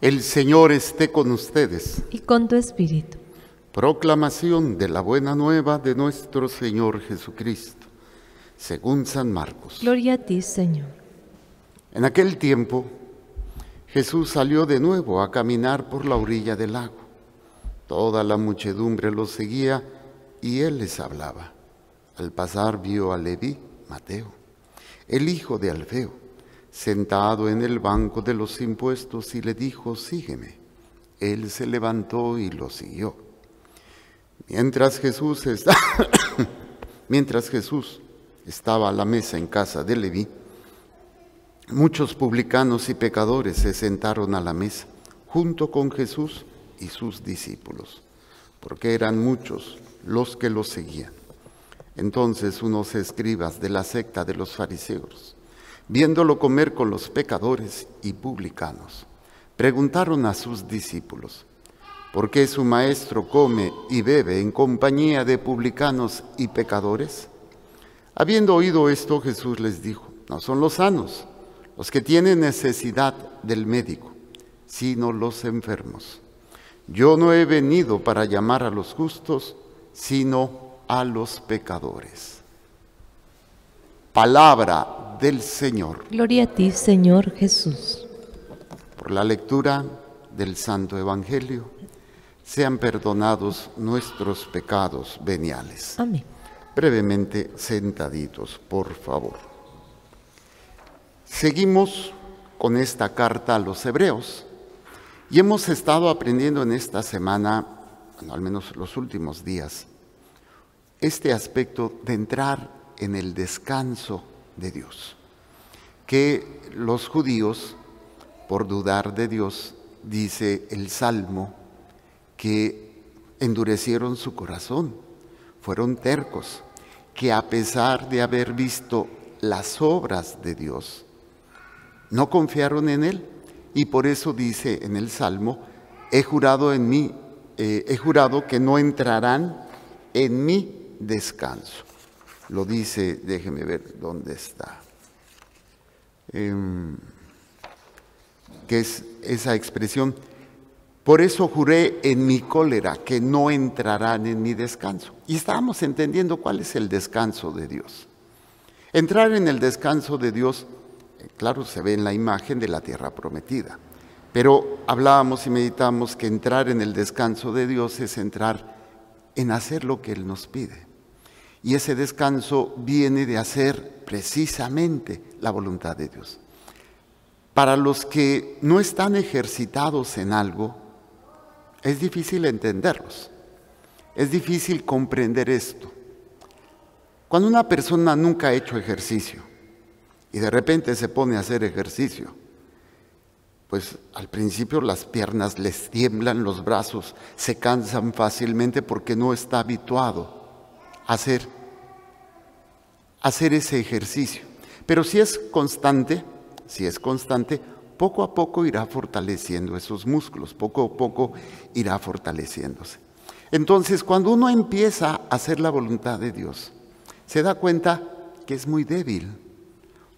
El Señor esté con ustedes. y con tu espíritu. Proclamación de la buena nueva de nuestro Señor Jesucristo, según San Marcos. Gloria a ti, Señor. En aquel tiempo, Jesús salió de nuevo a caminar por la orilla del lago. Toda la muchedumbre lo seguía y él les hablaba. Al pasar vio a Leví, Mateo, el hijo de Alfeo, sentado en el banco de los impuestos y le dijo, sígueme. Él se levantó y lo siguió. Mientras Jesús, está- Mientras Jesús estaba a la mesa en casa de Leví, muchos publicanos y pecadores se sentaron a la mesa junto con Jesús y sus discípulos, porque eran muchos los que lo seguían. Entonces unos escribas de la secta de los fariseos, viéndolo comer con los pecadores y publicanos, preguntaron a sus discípulos, ¿por qué su maestro come y bebe en compañía de publicanos y pecadores? Habiendo oído esto, Jesús les dijo, no son los sanos los que tienen necesidad del médico, sino los enfermos. Yo no he venido para llamar a los justos, sino a los pecadores. Palabra del Señor. Gloria a ti, Señor Jesús. Por la lectura del Santo Evangelio, sean perdonados nuestros pecados veniales. Amén. Brevemente sentaditos, por favor. Seguimos con esta carta a los hebreos y hemos estado aprendiendo en esta semana, bueno, al menos los últimos días, este aspecto de entrar en el descanso de Dios, que los judíos, por dudar de Dios, dice el Salmo, que endurecieron su corazón, fueron tercos, que a pesar de haber visto las obras de Dios, no confiaron en Él. Y por eso dice en el Salmo, he jurado en mí, eh, he jurado que no entrarán en mi descanso. Lo dice, déjeme ver dónde está. Em, que es esa expresión. Por eso juré en mi cólera que no entrarán en mi descanso. Y estábamos entendiendo cuál es el descanso de Dios. Entrar en el descanso de Dios, eh, claro, se ve en la imagen de la tierra prometida. Pero hablábamos y meditamos que entrar en el descanso de Dios es entrar en hacer lo que Él nos pide. Y ese descanso viene de hacer precisamente la voluntad de Dios. Para los que no están ejercitados en algo, es difícil entenderlos. Es difícil comprender esto. Cuando una persona nunca ha hecho ejercicio y de repente se pone a hacer ejercicio, pues al principio las piernas les tiemblan, los brazos se cansan fácilmente porque no está habituado hacer, hacer ese ejercicio. Pero si es constante, si es constante, poco a poco irá fortaleciendo esos músculos, poco a poco irá fortaleciéndose. Entonces, cuando uno empieza a hacer la voluntad de Dios, se da cuenta que es muy débil,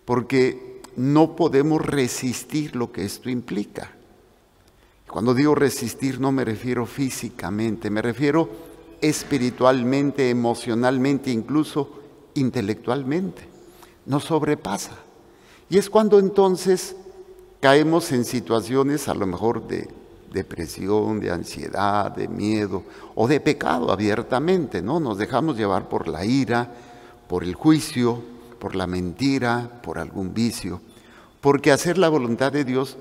porque no podemos resistir lo que esto implica. Cuando digo resistir no me refiero físicamente, me refiero espiritualmente, emocionalmente, incluso intelectualmente. Nos sobrepasa. Y es cuando entonces caemos en situaciones a lo mejor de depresión, de ansiedad, de miedo o de pecado abiertamente, ¿no? Nos dejamos llevar por la ira, por el juicio, por la mentira, por algún vicio, porque hacer la voluntad de Dios,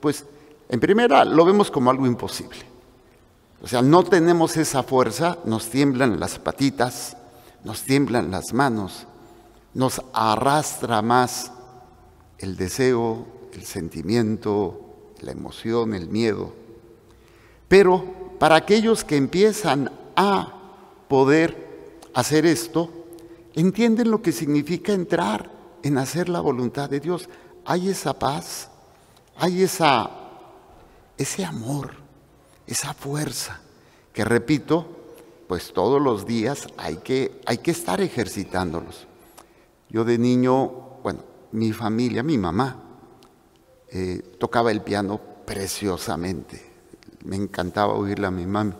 pues en primera lo vemos como algo imposible. O sea, no tenemos esa fuerza, nos tiemblan las patitas, nos tiemblan las manos, nos arrastra más el deseo, el sentimiento, la emoción, el miedo. Pero para aquellos que empiezan a poder hacer esto, entienden lo que significa entrar en hacer la voluntad de Dios. Hay esa paz, hay esa, ese amor, esa fuerza, que repito, pues todos los días hay que, hay que estar ejercitándolos. Yo de niño, bueno, mi familia, mi mamá, eh, tocaba el piano preciosamente. Me encantaba oírla a mi mami.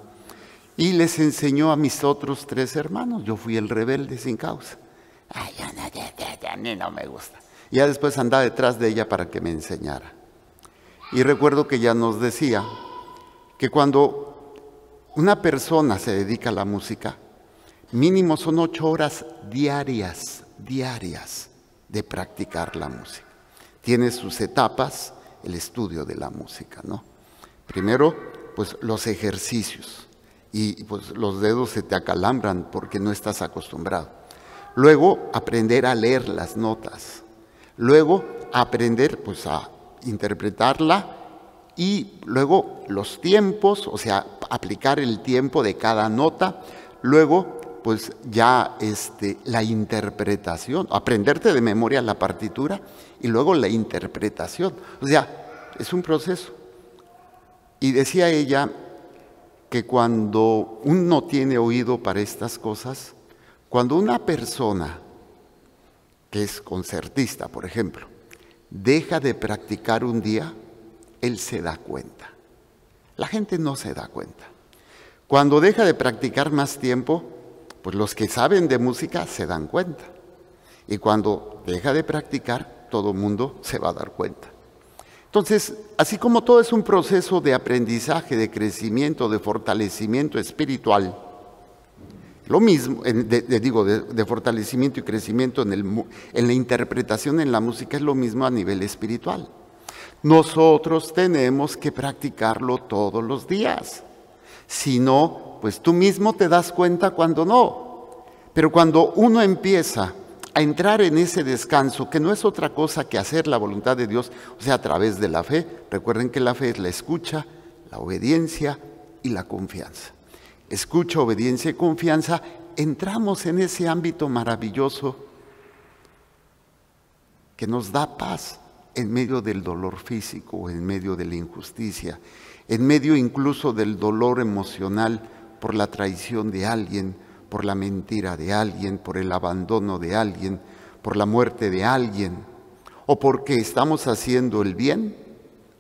Y les enseñó a mis otros tres hermanos. Yo fui el rebelde sin causa. Ay, ya, ya, ya, ya, a mí no me gusta. Y ya después andaba detrás de ella para que me enseñara. Y recuerdo que ella nos decía que cuando una persona se dedica a la música, mínimo son ocho horas diarias, diarias de practicar la música. Tiene sus etapas el estudio de la música, ¿no? Primero, pues los ejercicios y pues los dedos se te acalambran porque no estás acostumbrado. Luego, aprender a leer las notas. Luego, aprender pues a interpretarla y luego los tiempos, o sea, aplicar el tiempo de cada nota. Luego, pues ya este, la interpretación, aprenderte de memoria la partitura y luego la interpretación. O sea, es un proceso. Y decía ella que cuando uno tiene oído para estas cosas, cuando una persona que es concertista, por ejemplo, deja de practicar un día, él se da cuenta. La gente no se da cuenta. Cuando deja de practicar más tiempo, pues los que saben de música se dan cuenta. Y cuando deja de practicar, todo el mundo se va a dar cuenta. Entonces, así como todo es un proceso de aprendizaje, de crecimiento, de fortalecimiento espiritual, lo mismo, digo, de, fortalecimiento y crecimiento en, el, en la interpretación en la música es lo mismo a nivel espiritual. Nosotros tenemos que practicarlo todos los días. Si no, pues tú mismo te das cuenta cuando no. Pero cuando uno empieza a entrar en ese descanso, que no es otra cosa que hacer la voluntad de Dios, o sea, a través de la fe, recuerden que la fe es la escucha, la obediencia y la confianza. Escucha, obediencia y confianza, entramos en ese ámbito maravilloso que nos da paz en medio del dolor físico, en medio de la injusticia, en medio incluso del dolor emocional por la traición de alguien, por la mentira de alguien, por el abandono de alguien, por la muerte de alguien, o porque estamos haciendo el bien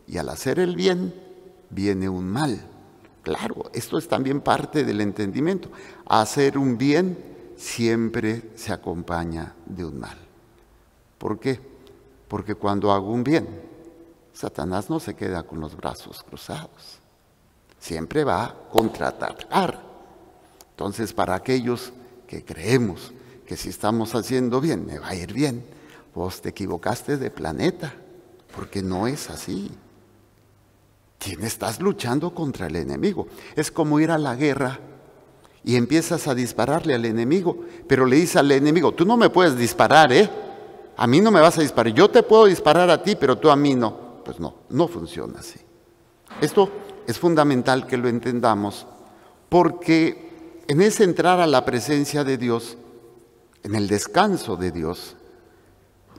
y al hacer el bien viene un mal. Claro, esto es también parte del entendimiento. Hacer un bien siempre se acompaña de un mal. ¿Por qué? Porque cuando hago un bien, Satanás no se queda con los brazos cruzados. Siempre va a contraatacar. Entonces, para aquellos que creemos que si estamos haciendo bien, me va a ir bien, vos te equivocaste de planeta, porque no es así. ¿Quién estás luchando contra el enemigo? Es como ir a la guerra y empiezas a dispararle al enemigo, pero le dices al enemigo, tú no me puedes disparar, ¿eh? A mí no me vas a disparar. Yo te puedo disparar a ti, pero tú a mí no. Pues no, no funciona así. Esto es fundamental que lo entendamos porque en ese entrar a la presencia de Dios, en el descanso de Dios,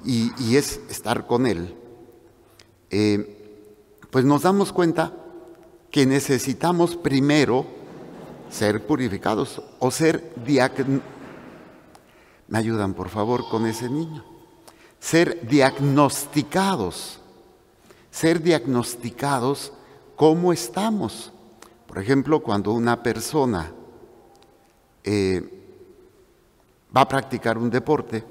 y, es estar con Él, eh, pues nos damos cuenta que necesitamos primero ser purificados o ser diagnosticados. ¿Me ayudan por favor con ese niño? Ser diagnosticados, ser diagnosticados cómo estamos. Por ejemplo, cuando una persona eh, va a practicar un deporte,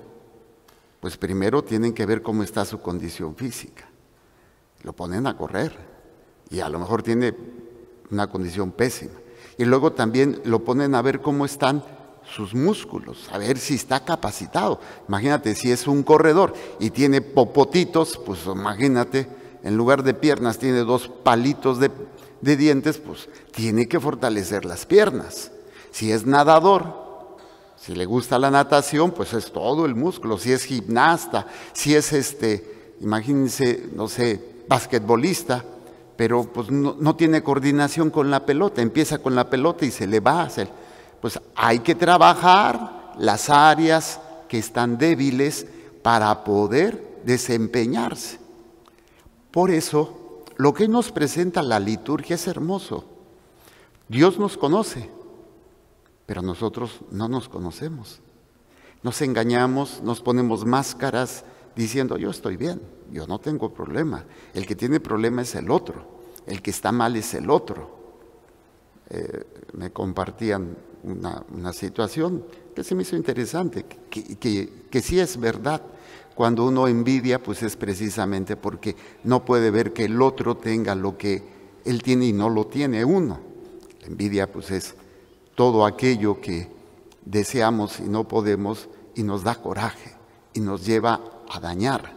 pues primero tienen que ver cómo está su condición física. Lo ponen a correr y a lo mejor tiene una condición pésima. Y luego también lo ponen a ver cómo están sus músculos, a ver si está capacitado. Imagínate, si es un corredor y tiene popotitos, pues imagínate, en lugar de piernas tiene dos palitos de, de dientes, pues tiene que fortalecer las piernas. Si es nadador, si le gusta la natación, pues es todo el músculo. Si es gimnasta, si es este, imagínense, no sé, basquetbolista, pero pues no, no, tiene coordinación con la pelota, empieza con la pelota y se le va a hacer pues hay que trabajar las áreas que están débiles para poder desempeñarse. Por eso, lo que nos presenta la liturgia es hermoso. Dios nos conoce, pero nosotros no nos conocemos. Nos engañamos, nos ponemos máscaras diciendo yo estoy bien, yo no tengo problema. El que tiene problema es el otro. el que está mal es el otro. Eh, me compartían una, situación que se me hizo interesante, que, que sí es verdad. Cuando uno envidia, pues es precisamente porque no puede ver que el otro tenga lo que él tiene y no lo tiene uno. La envidia, pues es todo aquello que deseamos y no podemos y nos da coraje y nos lleva a dañar,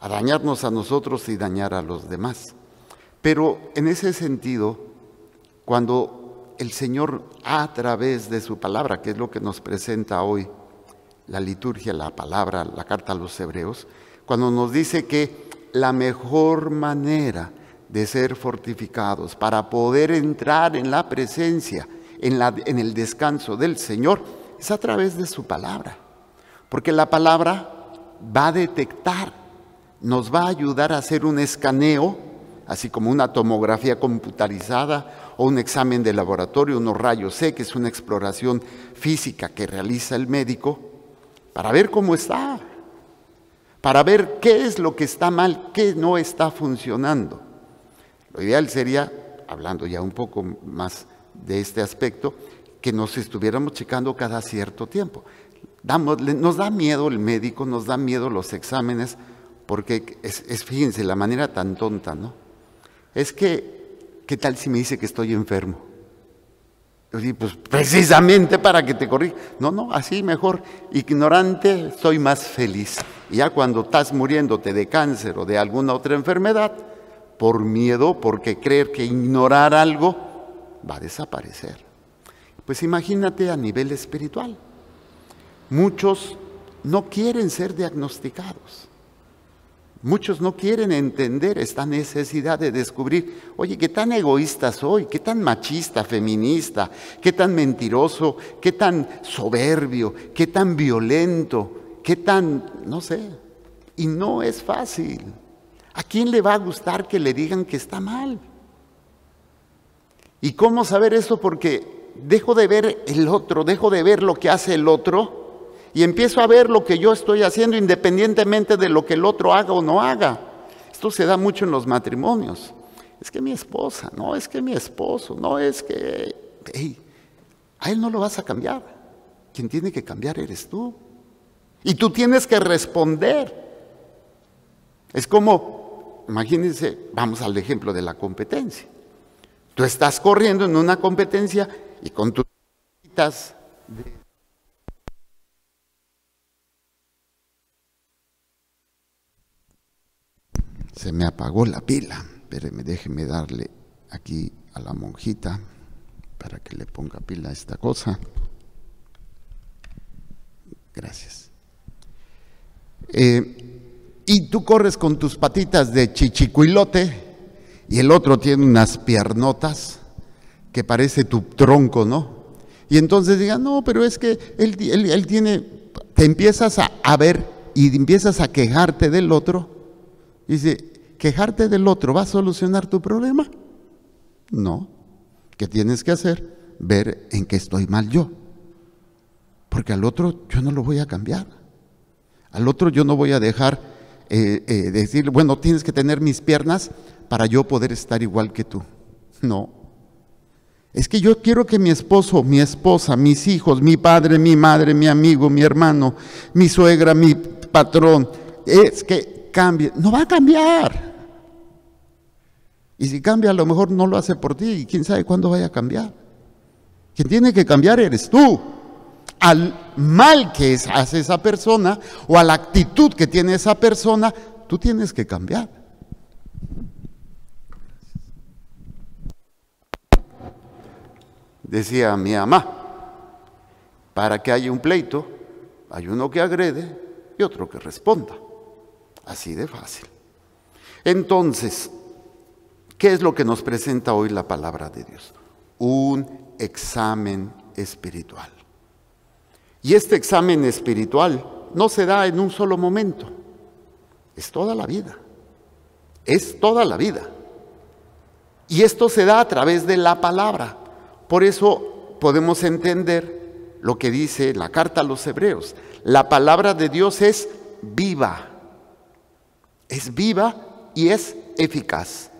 a dañarnos a nosotros y dañar a los demás. Pero en ese sentido, cuando el Señor a través de su palabra, que es lo que nos presenta hoy la liturgia, la palabra, la carta a los hebreos, cuando nos dice que la mejor manera de ser fortificados para poder entrar en la presencia, en, la, en el descanso del Señor, es a través de su palabra. Porque la palabra va a detectar, nos va a ayudar a hacer un escaneo, así como una tomografía computarizada o un examen de laboratorio, unos rayos X, una exploración física que realiza el médico, para ver cómo está, para ver qué es lo que está mal, qué no está funcionando. Lo ideal sería, hablando ya un poco más de este aspecto, que nos estuviéramos checando cada cierto tiempo. nos da miedo el médico, nos da miedo los exámenes, porque es, fíjense, la manera tan tonta, ¿no? Es que, ¿qué tal si me dice que estoy enfermo? Pues precisamente para que te corrija. No, no, así mejor. Ignorante, soy más feliz. Y ya cuando estás muriéndote de cáncer o de alguna otra enfermedad, por miedo, porque creer que ignorar algo va a desaparecer. Pues imagínate a nivel espiritual. Muchos no quieren ser diagnosticados. Muchos no quieren entender esta necesidad de descubrir, oye, qué tan egoísta soy, qué tan machista, feminista, qué tan mentiroso, qué tan soberbio, qué tan violento, qué tan, no sé. Y no es fácil. ¿A quién le va a gustar que le digan que está mal? ¿Y cómo saber eso? Porque dejo de ver el otro, dejo de ver lo que hace el otro y empiezo a ver lo que yo estoy haciendo independientemente de lo que el otro haga o no haga. Esto se da mucho en los matrimonios. Es que mi esposa, no, es que mi esposo, no, es que... a él no lo vas a cambiar. Quien tiene que cambiar eres tú. Y tú tienes que responder. Es como, imagínense, vamos al ejemplo de la competencia. Tú estás corriendo en una competencia y con tus de Se me apagó la pila. Espérenme, déjeme darle aquí a la monjita para que le ponga pila a esta cosa. Gracias. Eh, y tú corres con tus patitas de chichicuilote y el otro tiene unas piernotas que parece tu tronco, ¿no? Y entonces diga, no, pero es que él, él, tiene, te empiezas a, ver y empiezas a quejarte del otro. Dice, ¿quejarte del otro va a solucionar tu problema? No. ¿Qué tienes que hacer? Ver en qué estoy mal yo. Porque al otro yo no lo voy a cambiar. Al otro yo no voy a dejar eh, eh, decir, bueno, tienes que tener mis piernas para yo poder estar igual que tú. No. Es que yo quiero que mi esposo, mi esposa, mis hijos, mi padre, mi madre, mi amigo, mi hermano, mi suegra, mi patrón, es que cambie. No va a cambiar. Y si cambia, a lo mejor no lo hace por ti y quién sabe cuándo vaya a cambiar. Quien tiene que cambiar eres tú. Al mal que hace esa persona o a la actitud que tiene esa persona, tú tienes que cambiar. Decía mi mamá, para que haya un pleito, hay uno que agrede y otro que responda. Así de fácil. Entonces, ¿qué es lo que nos presenta hoy la palabra de Dios? Un examen espiritual. Y este examen espiritual no se da en un solo momento, es toda la vida. Es toda la vida. Y esto se da a través de la palabra. Por eso podemos entender lo que dice la carta a los hebreos. La palabra de Dios es viva. Es viva y es eficaz.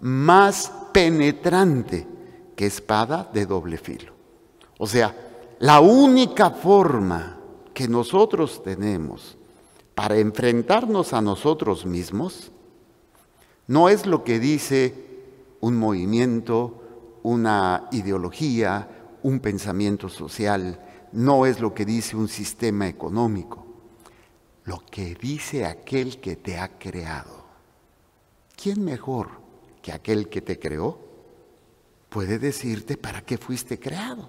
más penetrante que espada de doble filo. O sea, la única forma que nosotros tenemos para enfrentarnos a nosotros mismos no es lo que dice un movimiento, una ideología, un pensamiento social, no es lo que dice un sistema económico, lo que dice aquel que te ha creado. ¿Quién mejor que aquel que te creó puede decirte para qué fuiste creado?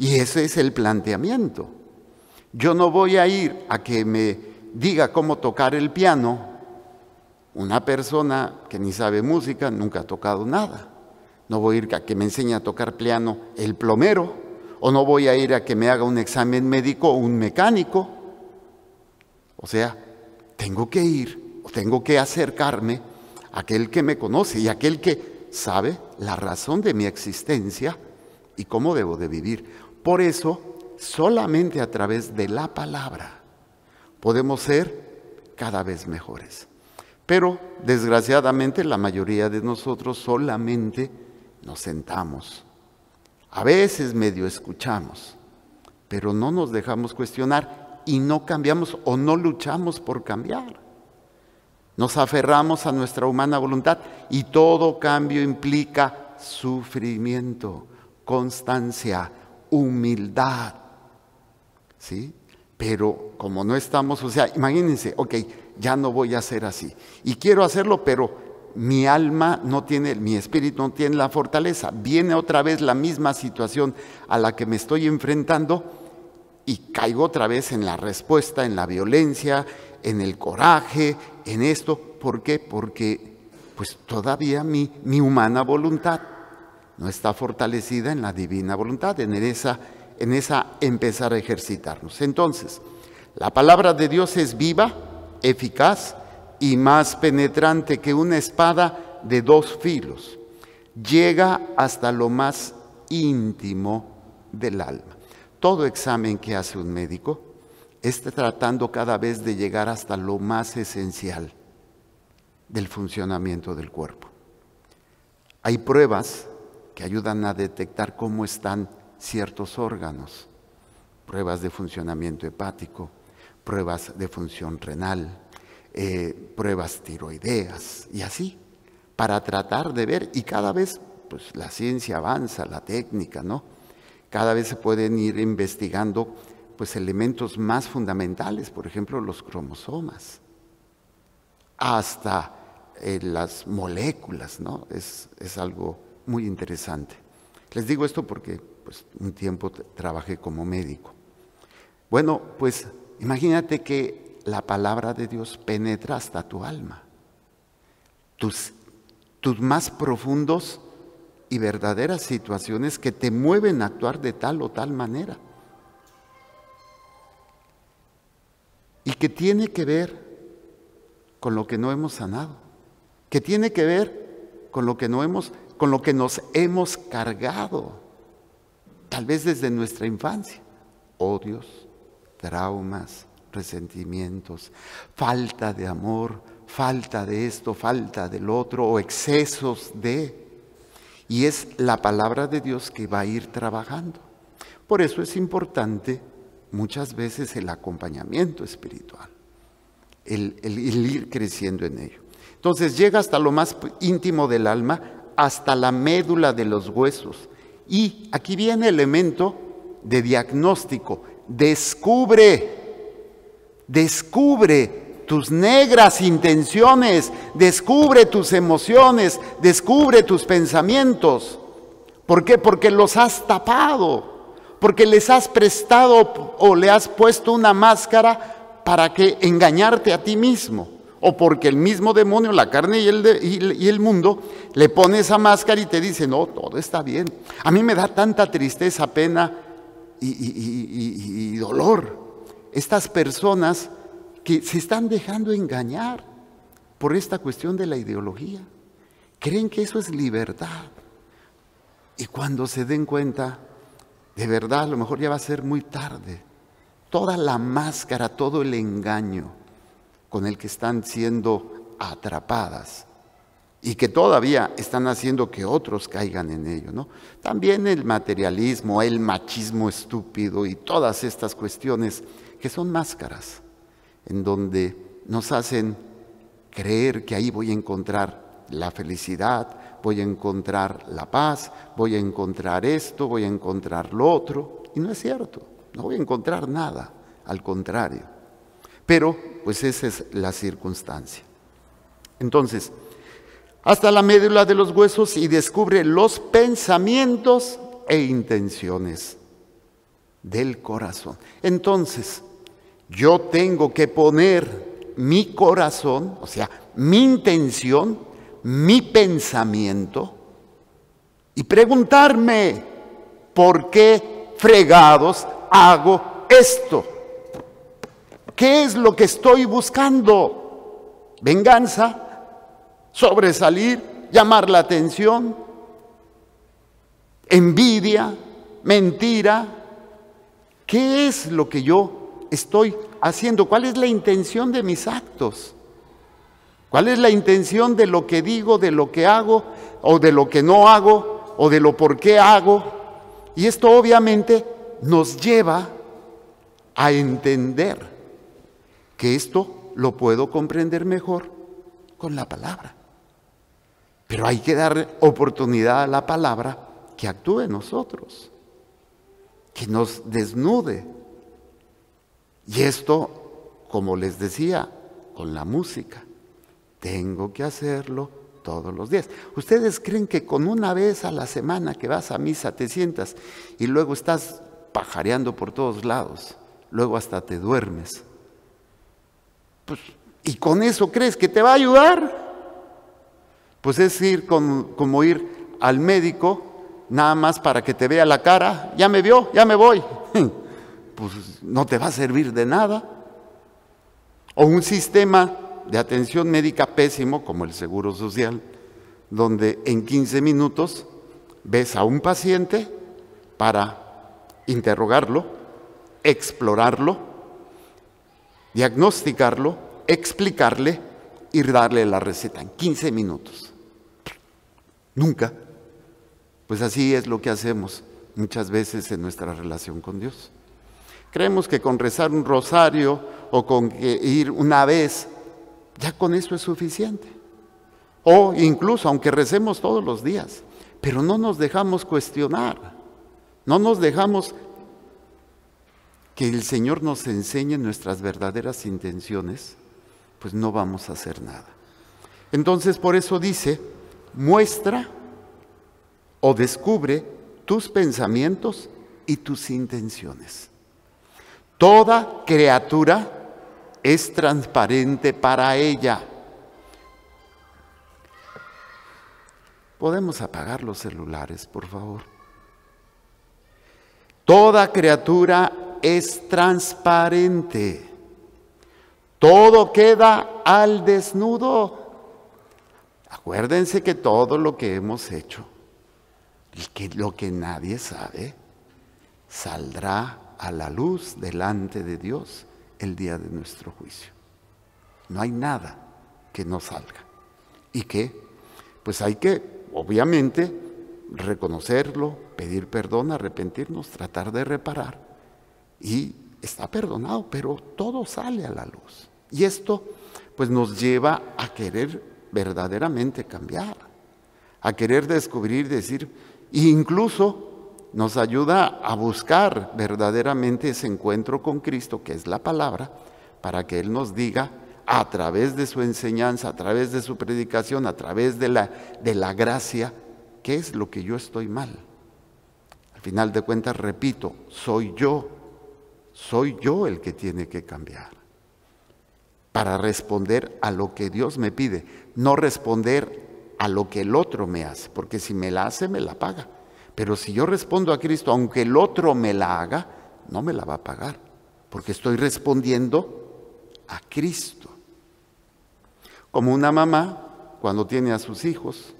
Y ese es el planteamiento. Yo no voy a ir a que me diga cómo tocar el piano una persona que ni sabe música, nunca ha tocado nada. No voy a ir a que me enseñe a tocar piano el plomero, o no voy a ir a que me haga un examen médico o un mecánico. O sea, tengo que ir, o tengo que acercarme a aquel que me conoce y aquel que sabe la razón de mi existencia y cómo debo de vivir. Por eso, solamente a través de la palabra podemos ser cada vez mejores. Pero desgraciadamente la mayoría de nosotros solamente nos sentamos. A veces medio escuchamos, pero no nos dejamos cuestionar y no cambiamos o no luchamos por cambiar. Nos aferramos a nuestra humana voluntad y todo cambio implica sufrimiento, constancia, humildad. ¿Sí? Pero como no estamos, o sea, imagínense, ok, ya no voy a hacer así. Y quiero hacerlo, pero mi alma no tiene, mi espíritu no tiene la fortaleza. Viene otra vez la misma situación a la que me estoy enfrentando y caigo otra vez en la respuesta, en la violencia, en el coraje, en esto. ¿Por qué? Porque pues todavía mi, mi humana voluntad no está fortalecida en la divina voluntad, en esa, en esa empezar a ejercitarnos. Entonces, la palabra de Dios es viva, eficaz y más penetrante que una espada de dos filos. Llega hasta lo más íntimo del alma. Todo examen que hace un médico está tratando cada vez de llegar hasta lo más esencial del funcionamiento del cuerpo. Hay pruebas que ayudan a detectar cómo están ciertos órganos, pruebas de funcionamiento hepático, pruebas de función renal, eh, pruebas tiroideas y así, para tratar de ver, y cada vez pues la ciencia avanza, la técnica, ¿no? Cada vez se pueden ir investigando pues elementos más fundamentales, por ejemplo, los cromosomas, hasta eh, las moléculas, ¿no? Es, es algo muy interesante. Les digo esto porque pues, un tiempo trabajé como médico. Bueno, pues Imagínate que la palabra de Dios penetra hasta tu alma. Tus, tus más profundos y verdaderas situaciones que te mueven a actuar de tal o tal manera. Y que tiene que ver con lo que no hemos sanado, que tiene que ver con lo que no hemos con lo que nos hemos cargado, tal vez desde nuestra infancia, odios, traumas, resentimientos, falta de amor, falta de esto, falta del otro o excesos de. Y es la palabra de Dios que va a ir trabajando. Por eso es importante muchas veces el acompañamiento espiritual, el, el ir creciendo en ello. Entonces llega hasta lo más íntimo del alma, hasta la médula de los huesos. Y aquí viene el elemento de diagnóstico descubre, descubre tus negras intenciones, descubre tus emociones, descubre tus pensamientos. ¿Por qué? Porque los has tapado, porque les has prestado o le has puesto una máscara para que engañarte a ti mismo, o porque el mismo demonio, la carne y el, y el mundo, le pone esa máscara y te dice, no, todo está bien. A mí me da tanta tristeza, pena, y, dolor. Estas personas que se están dejando engañar por esta cuestión de la ideología. Creen que eso es libertad. Y cuando se den cuenta, de verdad, a lo mejor ya va a ser muy tarde. Toda la máscara, todo el engaño con el que están siendo atrapadas y que todavía están haciendo que otros caigan en ello, ¿no? También el materialismo, el machismo estúpido y todas estas cuestiones que son máscaras, en donde nos hacen creer que ahí voy a encontrar la felicidad, voy a encontrar la paz, voy a encontrar esto, voy a encontrar lo otro, y no es cierto, no voy a encontrar nada, al contrario. Pero, pues esa es la circunstancia. Entonces, hasta la médula de los huesos y descubre los pensamientos e intenciones del corazón. Entonces, yo tengo que poner mi corazón, o sea, mi intención, mi pensamiento, y preguntarme, ¿por qué fregados hago esto? ¿Qué es lo que estoy buscando? ¿Venganza? sobresalir, llamar la atención, envidia, mentira. ¿Qué es lo que yo estoy haciendo? ¿Cuál es la intención de mis actos? ¿Cuál es la intención de lo que digo, de lo que hago, o de lo que no hago, o de lo por qué hago? Y esto obviamente nos lleva a entender que esto lo puedo comprender mejor con la palabra. Pero hay que dar oportunidad a la palabra que actúe en nosotros, que nos desnude. Y esto, como les decía, con la música, tengo que hacerlo todos los días. ¿Ustedes creen que con una vez a la semana que vas a misa te sientas y luego estás pajareando por todos lados, luego hasta te duermes? Pues, ¿Y con eso crees que te va a ayudar? Pues es ir como ir al médico nada más para que te vea la cara, ya me vio, ya me voy. Pues no te va a servir de nada. O un sistema de atención médica pésimo como el Seguro Social, donde en 15 minutos ves a un paciente para interrogarlo, explorarlo, diagnosticarlo, explicarle y darle la receta en 15 minutos. Nunca. Pues así es lo que hacemos muchas veces en nuestra relación con Dios. Creemos que con rezar un rosario o con ir una vez, ya con eso es suficiente. O incluso aunque recemos todos los días, pero no nos dejamos cuestionar, no nos dejamos que el Señor nos enseñe nuestras verdaderas intenciones, pues no vamos a hacer nada. Entonces por eso dice, muestra o descubre tus pensamientos y tus intenciones. Toda criatura es transparente para ella. ¿Podemos apagar los celulares, por favor? Toda criatura es transparente. Todo queda al desnudo. Acuérdense que todo lo que hemos hecho y que lo que nadie sabe saldrá a la luz delante de Dios el día de nuestro juicio. No hay nada que no salga. ¿Y qué? Pues hay que, obviamente, reconocerlo, pedir perdón, arrepentirnos, tratar de reparar. Y está perdonado, pero todo sale a la luz. Y esto, pues, nos lleva a querer verdaderamente cambiar, a querer descubrir, decir, incluso nos ayuda a buscar verdaderamente ese encuentro con Cristo, que es la palabra, para que Él nos diga a través de su enseñanza, a través de su predicación, a través de la, de la gracia, qué es lo que yo estoy mal. Al final de cuentas, repito, soy yo, soy yo el que tiene que cambiar para responder a lo que Dios me pide, no responder a lo que el otro me hace, porque si me la hace, me la paga. Pero si yo respondo a Cristo, aunque el otro me la haga, no me la va a pagar, porque estoy respondiendo a Cristo. Como una mamá cuando tiene a sus hijos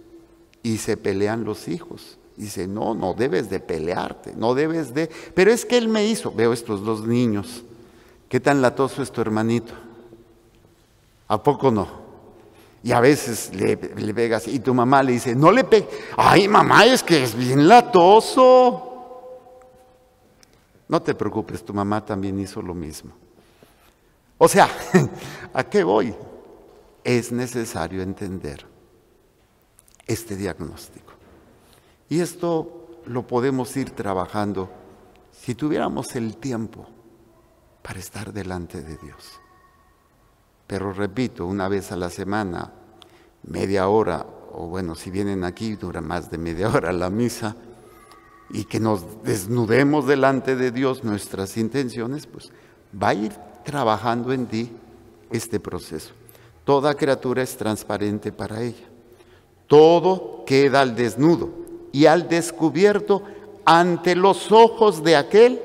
y se pelean los hijos. Dice, no, no debes de pelearte, no debes de... Pero es que él me hizo, veo estos dos niños, ¿qué tan latoso es tu hermanito? ¿A poco no? Y a veces le, pegas y tu mamá le dice, no le pegues. Ay, mamá, es que es bien latoso. No te preocupes, tu mamá también hizo lo mismo. O sea, ¿a qué voy? Es necesario entender este diagnóstico. Y esto lo podemos ir trabajando si tuviéramos el tiempo para estar delante de Dios. Pero repito, una vez a la semana, media hora, o bueno, si vienen aquí dura más de media hora la misa, y que nos desnudemos delante de Dios nuestras intenciones, pues va a ir trabajando en ti este proceso. Toda criatura es transparente para ella. Todo queda al desnudo y al descubierto ante los ojos de aquel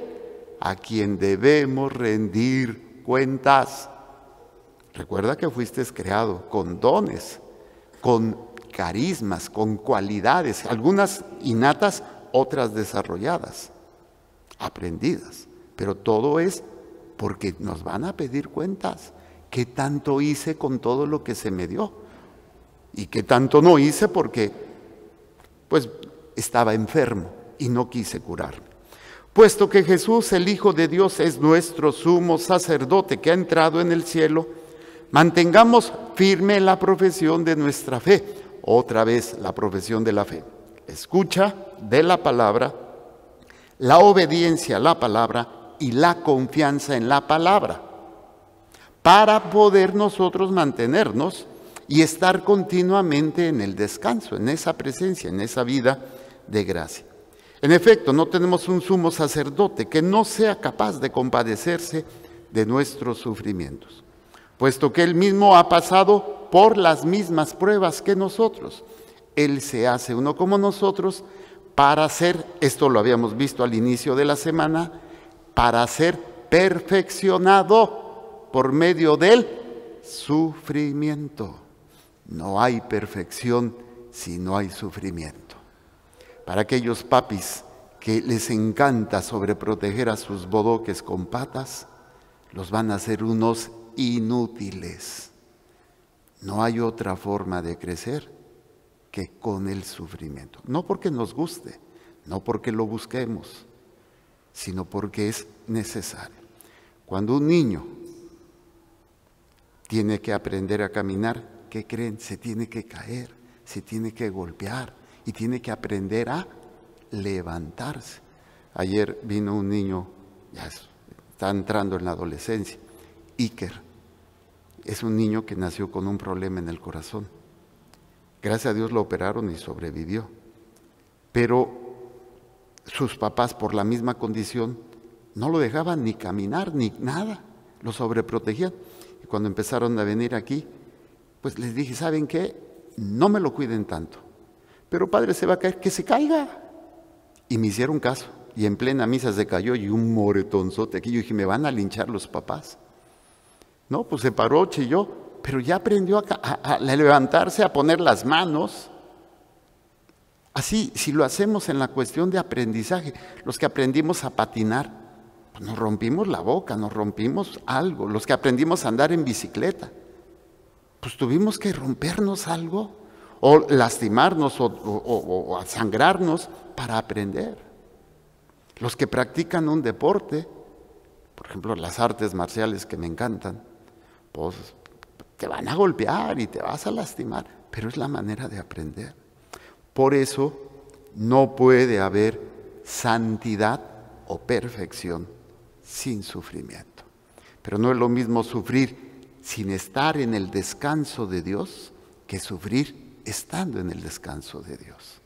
a quien debemos rendir cuentas. Recuerda que fuiste creado con dones, con carismas, con cualidades, algunas innatas, otras desarrolladas, aprendidas. Pero todo es porque nos van a pedir cuentas. ¿Qué tanto hice con todo lo que se me dio? ¿Y qué tanto no hice porque pues estaba enfermo y no quise curarme? Puesto que Jesús, el Hijo de Dios, es nuestro sumo sacerdote que ha entrado en el cielo, Mantengamos firme la profesión de nuestra fe. Otra vez la profesión de la fe. Escucha de la palabra, la obediencia a la palabra y la confianza en la palabra. Para poder nosotros mantenernos y estar continuamente en el descanso, en esa presencia, en esa vida de gracia. En efecto, no tenemos un sumo sacerdote que no sea capaz de compadecerse de nuestros sufrimientos puesto que Él mismo ha pasado por las mismas pruebas que nosotros. Él se hace uno como nosotros para ser, esto lo habíamos visto al inicio de la semana, para ser perfeccionado por medio del sufrimiento. No hay perfección si no hay sufrimiento. Para aquellos papis que les encanta sobreproteger a sus bodoques con patas, los van a hacer unos inútiles. No hay otra forma de crecer que con el sufrimiento. No porque nos guste, no porque lo busquemos, sino porque es necesario. Cuando un niño tiene que aprender a caminar, ¿qué creen? Se tiene que caer, se tiene que golpear y tiene que aprender a levantarse. Ayer vino un niño, ya está entrando en la adolescencia, Iker, es un niño que nació con un problema en el corazón. Gracias a Dios lo operaron y sobrevivió. Pero sus papás, por la misma condición, no lo dejaban ni caminar ni nada, lo sobreprotegían. Y cuando empezaron a venir aquí, pues les dije, ¿saben qué? No me lo cuiden tanto. Pero padre, se va a caer, que se caiga. Y me hicieron caso. Y en plena misa se cayó y un moretonzote aquí. Yo dije, me van a linchar los papás. No, pues se paró, chilló, pero ya aprendió a, levantarse, a poner las manos. Así, si lo hacemos en la cuestión de aprendizaje, los que aprendimos a patinar, pues nos rompimos la boca, nos rompimos algo. Los que aprendimos a andar en bicicleta, pues tuvimos que rompernos algo, o lastimarnos, o, o sangrarnos para aprender. Los que practican un deporte, por ejemplo, las artes marciales que me encantan, pues te van a golpear y te vas a lastimar, pero es la manera de aprender. Por eso no puede haber santidad o perfección sin sufrimiento. Pero no es lo mismo sufrir sin estar en el descanso de Dios que sufrir estando en el descanso de Dios.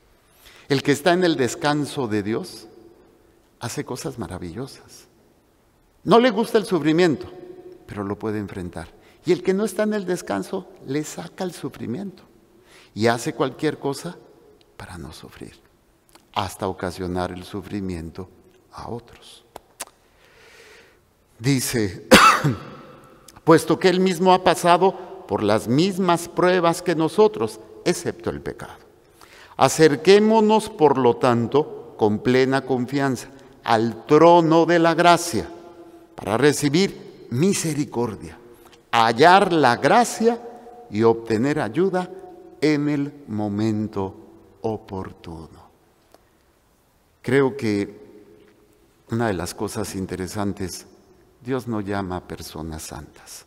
El que está en el descanso de Dios hace cosas maravillosas. No le gusta el sufrimiento, pero lo puede enfrentar. Y el que no está en el descanso le saca el sufrimiento y hace cualquier cosa para no sufrir, hasta ocasionar el sufrimiento a otros. Dice, puesto que él mismo ha pasado por las mismas pruebas que nosotros, excepto el pecado. Acerquémonos, por lo tanto, con plena confianza al trono de la gracia para recibir misericordia hallar la gracia y obtener ayuda en el momento oportuno. Creo que una de las cosas interesantes, Dios no llama a personas santas,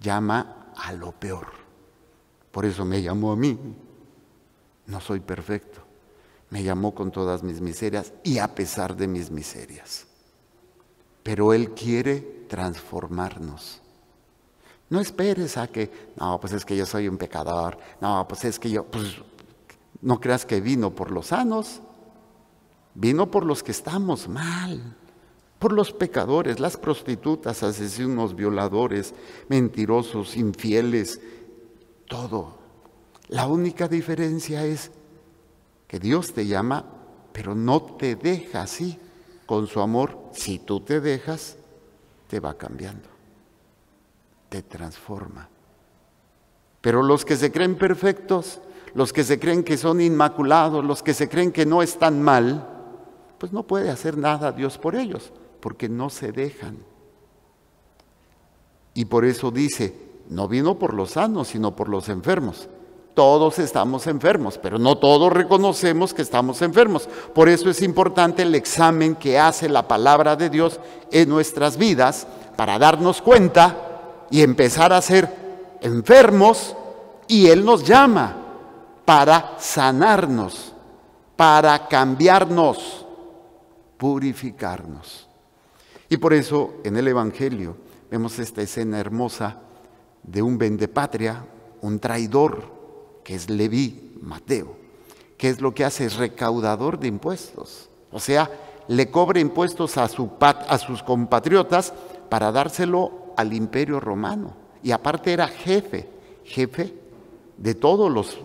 llama a lo peor. Por eso me llamó a mí. No soy perfecto. Me llamó con todas mis miserias y a pesar de mis miserias. Pero Él quiere transformarnos. No esperes a que, no, pues es que yo soy un pecador, no, pues es que yo, pues no creas que vino por los sanos, vino por los que estamos mal, por los pecadores, las prostitutas, asesinos, violadores, mentirosos, infieles, todo. La única diferencia es que Dios te llama, pero no te deja así. Con su amor, si tú te dejas, te va cambiando, te transforma. Pero los que se creen perfectos, los que se creen que son inmaculados, los que se creen que no están mal, pues no puede hacer nada Dios por ellos, porque no se dejan. Y por eso dice, no vino por los sanos, sino por los enfermos. Todos estamos enfermos, pero no todos reconocemos que estamos enfermos. Por eso es importante el examen que hace la palabra de Dios en nuestras vidas para darnos cuenta y empezar a ser enfermos y Él nos llama para sanarnos, para cambiarnos, purificarnos. Y por eso en el Evangelio vemos esta escena hermosa de un vendepatria, un traidor, que es Leví, Mateo, que es lo que hace, es recaudador de impuestos. O sea, le cobra impuestos a, su a sus compatriotas para dárselo al imperio romano. Y aparte era jefe, jefe de todos los,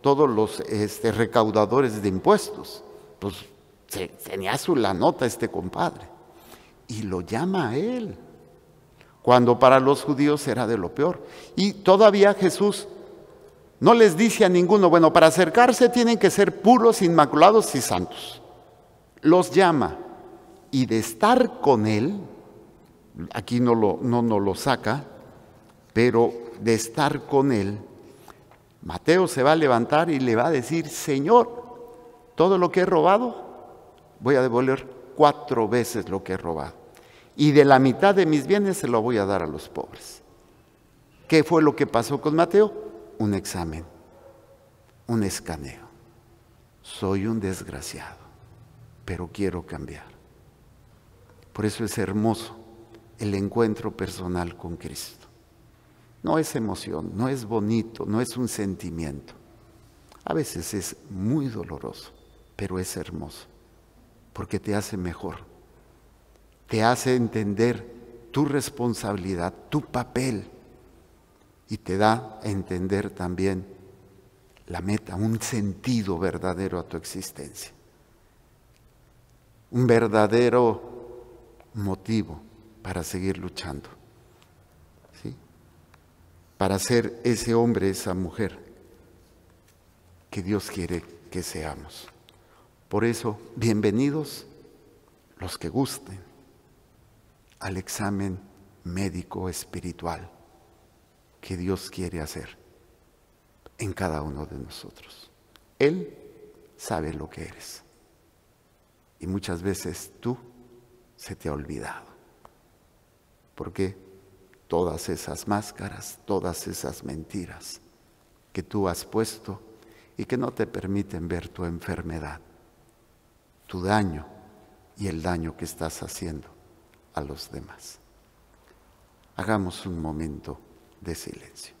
todos los este, recaudadores de impuestos. Pues se, tenía su la nota este compadre. Y lo llama a él cuando para los judíos era de lo peor. Y todavía Jesús no les dice a ninguno, bueno, para acercarse tienen que ser puros, inmaculados y santos. Los llama y de estar con Él, aquí no lo, no, no lo saca, pero de estar con Él, Mateo se va a levantar y le va a decir, Señor, todo lo que he robado, voy a devolver cuatro veces lo que he robado. Y de la mitad de mis bienes se lo voy a dar a los pobres. ¿Qué fue lo que pasó con Mateo? un examen, un escaneo. Soy un desgraciado, pero quiero cambiar. Por eso es hermoso el encuentro personal con Cristo. No es emoción, no es bonito, no es un sentimiento. A veces es muy doloroso, pero es hermoso, porque te hace mejor, te hace entender tu responsabilidad, tu papel y te da a entender también la meta, un sentido verdadero a tu existencia, un verdadero motivo para seguir luchando, ¿sí? para ser ese hombre, esa mujer que Dios quiere que seamos. Por eso, bienvenidos los que gusten al examen médico espiritual que Dios quiere hacer en cada uno de nosotros. Él sabe lo que eres. Y muchas veces tú se te ha olvidado. Porque todas esas máscaras, todas esas mentiras que tú has puesto y que no te permiten ver tu enfermedad, tu daño y el daño que estás haciendo a los demás. Hagamos un momento de silencio.